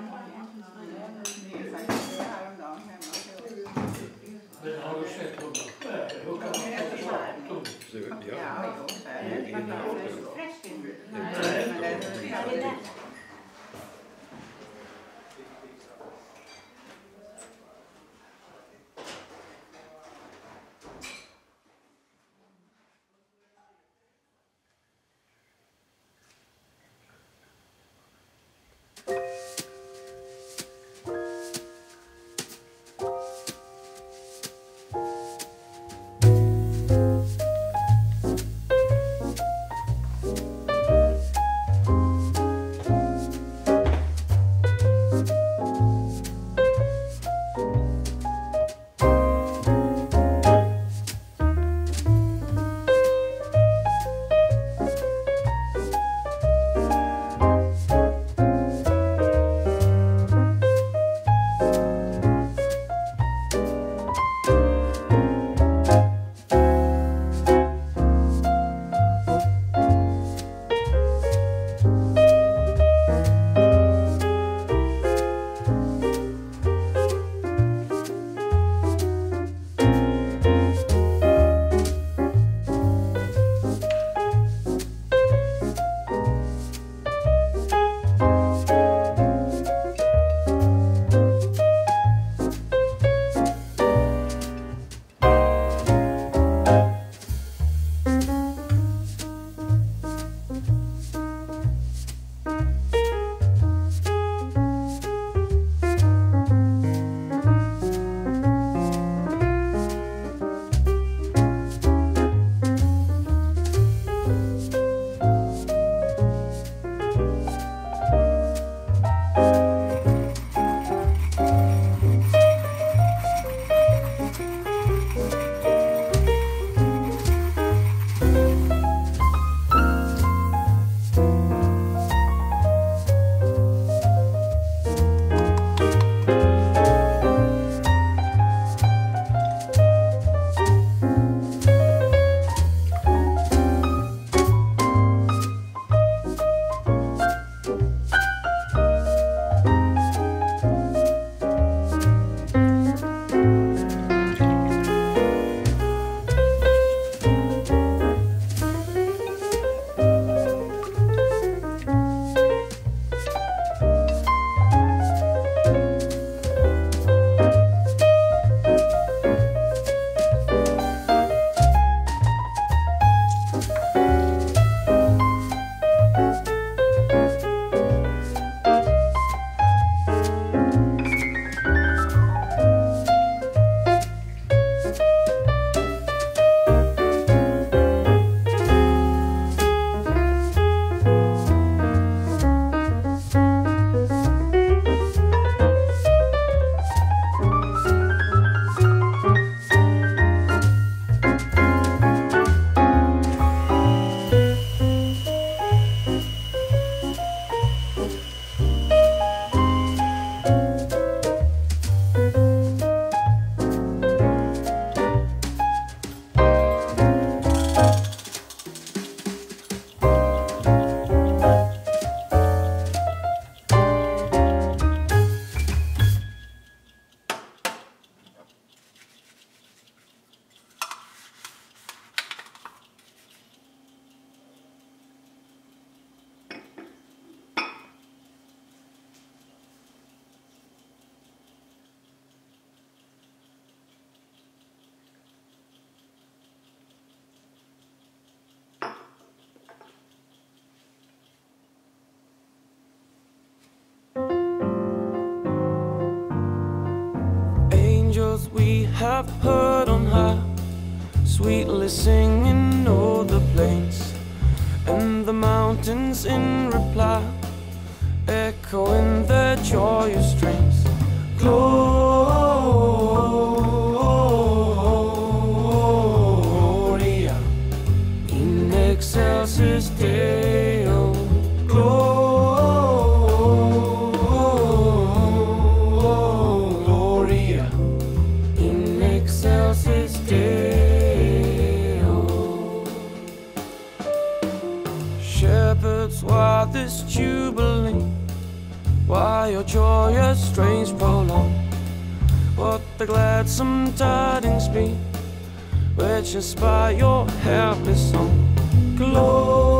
Amen. have heard on her Sweetly singing o'er the plains And the mountains in reply Echoing their joyous strains. Gladsome tidings be, which inspire your helpless song? Gloria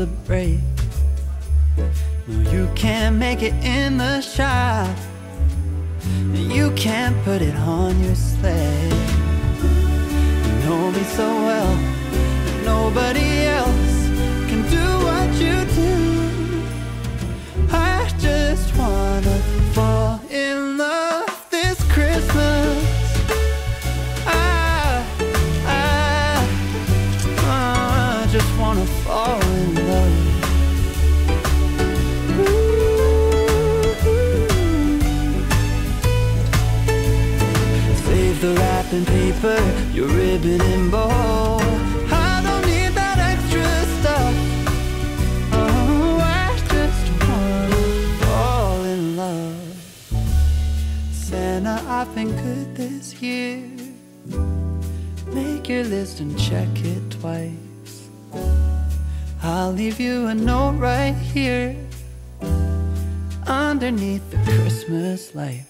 A break. No, you can't make it in the shop. You can't put it on your sleigh. You know me so well. Nobody else can do what you do. Wanna fall in love. Mm-hmm. Save the wrapping paper, your ribbon and bow. I don't need that extra stuff. Oh, I just wanna fall in love. Santa, I've been good this year. Make your list and check it twice. Here underneath the Christmas lights.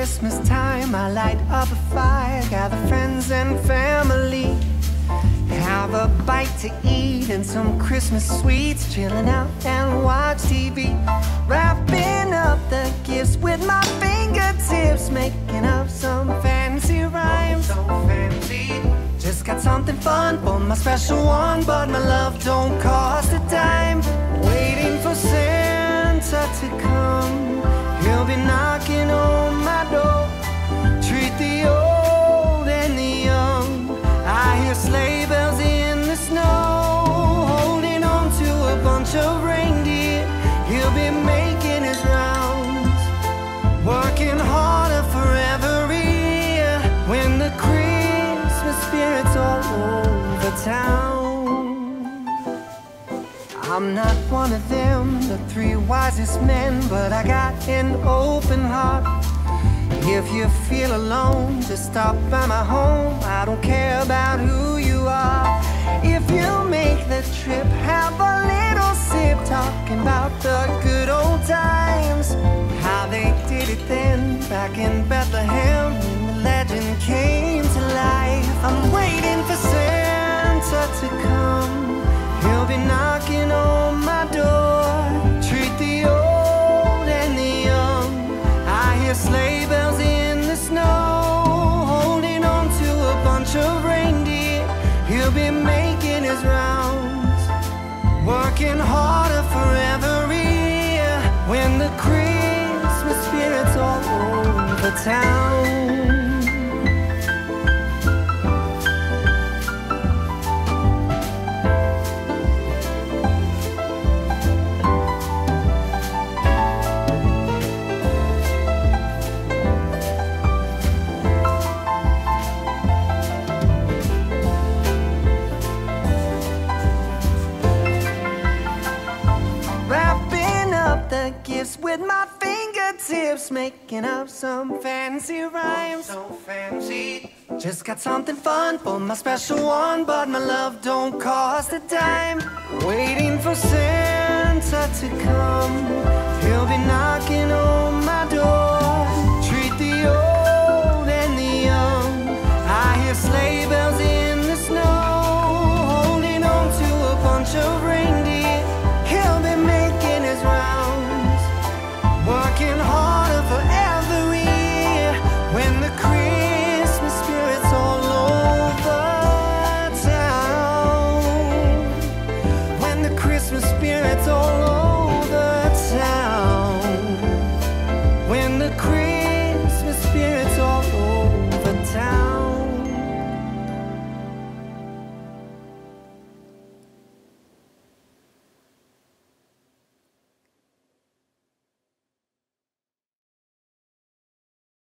Christmas time, I light up a fire, gather friends and family. Have a bite to eat and some Christmas sweets, chilling out and watch TV. Wrapping up the gifts with my fingertips, making up some fancy rhymes. So fancy. Just got something fun for my special one, but my love don't cost a dime. Waiting for Santa to come. He'll be knocking on my door. Treat the old and the young. I hear sleigh bells in the snow. Holding on to a bunch of reindeer. He'll be making his rounds. Working harder for every year. When the Christmas spirit's all over town. I'm not one of them, the three wisest men, but I got an open heart. If you feel alone, just stop by my home. I don't care about who you are. If you make the trip, have a little sip, talking about the good old times. How they did it then, back in Bethlehem, when the legend came to life. I'm waiting for Santa to come. He'll be knocking on my door. Treat the old and the young. I hear sleigh bells in the snow. Holding on to a bunch of reindeer. He'll be making his rounds. Working harder for every year. When the Christmas spirit's all over town. some fancy rhymes. So fancy. Just got something fun for my special one, but my love don't cost a dime. Waiting for Santa to come. He'll be knocking on my door.